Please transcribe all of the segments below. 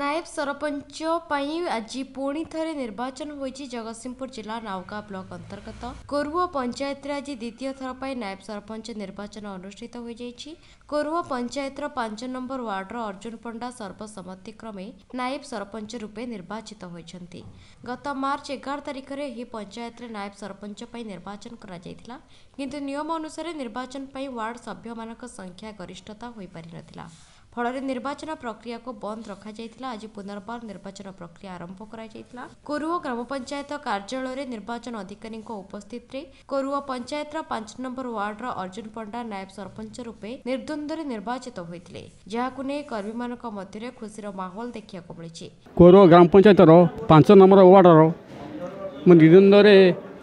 ନାୟବ ସରପଞ୍ଚ ପାଇଁ ଆଜି ପୁଣି ଥରେ ନିର୍ବାଚନ ହୋଇଛି ଜଗତସିଂହପୁର ଜିଲ୍ଲା ନାଉଗାଁ ବ୍ଲକ ଅନ୍ତର୍ଗତ। କୋରୁଅ ପଞ୍ଚାୟତରେ ଆଜି ଦ୍ୱିତୀୟ ଥର ପାଇଁ ନାୟବ ସରପଞ୍ଚ ନିର୍ବାଚନ ଅନୁଷ୍ଠିତ ହୋଇଯାଇଛି। କୋରୁଅ ପଞ୍ଚାୟତର ପାଞ୍ଚ ନମ୍ବର ୱାର୍ଡର ଅର୍ଜୁନ ପଣ୍ଡା ସର୍ବସମ୍ମତିକ୍ରମେ ନାୟବ ସରପଞ୍ଚ ରୂପେ ନିର୍ବାଚିତ ହୋଇଛନ୍ତି। ଗତ ମାର୍ଚ୍ଚ ଏଗାର ତାରିଖରେ ଏହି ପଞ୍ଚାୟତରେ ନାୟବ ସରପଞ୍ଚ ପାଇଁ ନିର୍ବାଚନ କରାଯାଇଥିଲା। କିନ୍ତୁ ନିୟମ ଅନୁସାରେ ନିର୍ବାଚନ ପାଇଁ ୱାର୍ଡ ସଭ୍ୟମାନଙ୍କ ସଂଖ୍ୟା ଗରିଷ୍ଠତା ହୋଇପାରିନଥିଲା। ଫଳରେ ନିର୍ବାଚନ ପ୍ରକ୍ରିୟାକୁ ବନ୍ଦ ରଖାଯାଇଥିଲା। ଆଜି ପୁନର୍ବାର ନିର୍ବାଚନ ପ୍ରକ୍ରିୟା ଆରମ୍ଭ କରାଯାଇଥିଲା। କୋରୁଅ ଗ୍ରାମ ପଞ୍ଚାୟତ କାର୍ଯ୍ୟାଳୟରେ ନିର୍ବାଚନ ଅଧିକାରୀଙ୍କ ଉପସ୍ଥିତିରେ କୋରୁଅ ପଞ୍ଚାୟତର ପାଞ୍ଚ ନମ୍ବର ୱାର୍ଡର ଅର୍ଜୁନ ପଣ୍ଡା ନାୟବ ସରପଞ୍ଚ ରୂପେ ନିର୍ଦ୍ୱନ୍ଦ୍ୱରେ ନିର୍ବାଚିତ ହୋଇଥିଲେ। ଯାହାକୁ ନେଇ କର୍ମୀମାନଙ୍କ ମଧ୍ୟରେ ଖୁସିର ମାହୋଲ ଦେଖିବାକୁ ମିଳିଛି। କୋର ଗ୍ରାମ ପଞ୍ଚାୟତର ପାଞ୍ଚ ନମ୍ବର ୱାର୍ଡ଼ର ମୁଁ ନିଦ୍ୱନ୍ଦ୍ୱରେ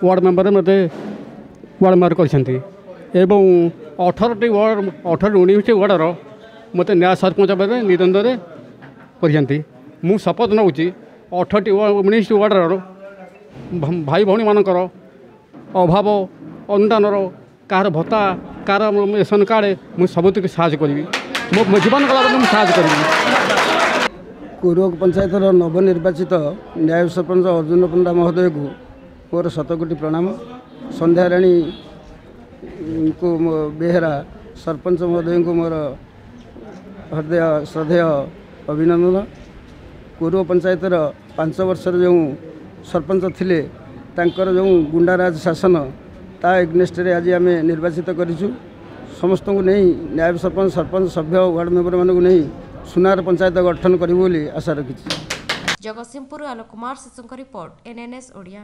ୱାର୍ଡ଼ ମେମ୍ବର ମୋତେ ୱାର୍ଡ଼ ମେମ୍ବର କରିଛନ୍ତି। ଏବଂ ଅଠରଟି ୱାର୍ଡ଼ ଅଠର ଉଣେଇଶଟି ୱାର୍ଡ଼ର ମୋତେ ନ୍ୟାୟ ସରପଞ୍ଚ ଭାବେ ନିଦ୍ୱନ୍ଦ୍ୱରେ କରିଛନ୍ତି। ମୁଁ ଶପଥ ନେଉଛି ଅଠରଟି ଉଣେଇଶଟି ୱାର୍ଡ଼ର ଭ- ଭାଇ ଭଉଣୀମାନଙ୍କର ଅଭାବ ଅନୁଦାନର କାହାର ଭତ୍ତା କାହାର ରେସନ୍ କାର୍ଡ଼ ମୁଁ ସବୁଥିରେ ସାହାଯ୍ୟ କରିବି। ମୋ ମୋ ଜୀବନ ଗଲା ପର୍ଯ୍ୟନ୍ତ ମୁଁ ସାହାଯ୍ୟ କରିବି। କୁରୁକ ପଞ୍ଚାୟତର ନବନିର୍ବାଚିତ ନ୍ୟାୟ ସରପଞ୍ଚ ଅର୍ଜୁନ ପଣ୍ଡା ମହୋଦୟକୁ ମୋର ଶତକୋଟି ପ୍ରଣାମ। ସନ୍ଧ୍ୟାରାଣୀଙ୍କୁ ମୋ ବେହେରା ସରପଞ୍ଚ ମହୋଦୟଙ୍କୁ ମୋର ହୃଦୟ ଶ୍ରଦ୍ଧେୟ ଅଭିନନ୍ଦନ। କୁରୁଅ ପଞ୍ଚାୟତର ପାଞ୍ଚ ବର୍ଷର ଯେଉଁ ସରପଞ୍ଚ ଥିଲେ ତାଙ୍କର ଯେଉଁ ଗୁଣ୍ଡାରାଜ ଶାସନ ତା ଏଗ୍ନେଷ୍ଟରେ ଆଜି ଆମେ ନିର୍ବାଚିତ କରିଛୁ। ସମସ୍ତଙ୍କୁ ନେଇ ନ୍ୟାୟ ସରପଞ୍ଚ ସରପଞ୍ଚ ସଭ୍ୟ ୱାର୍ଡ଼ ମେମ୍ବରମାନଙ୍କୁ ନେଇ ସୁନାର ପଞ୍ଚାୟତ ଗଠନ କରିବୁ ବୋଲି ଆଶା ରଖିଛି। ଜଗତସିଂହପୁର ଆଲୋକ କୁମାର ଶିଶୁଙ୍କ ରିପୋର୍ଟ ଏନ୍ଏନ୍ଏସ୍ ଓଡ଼ିଆ।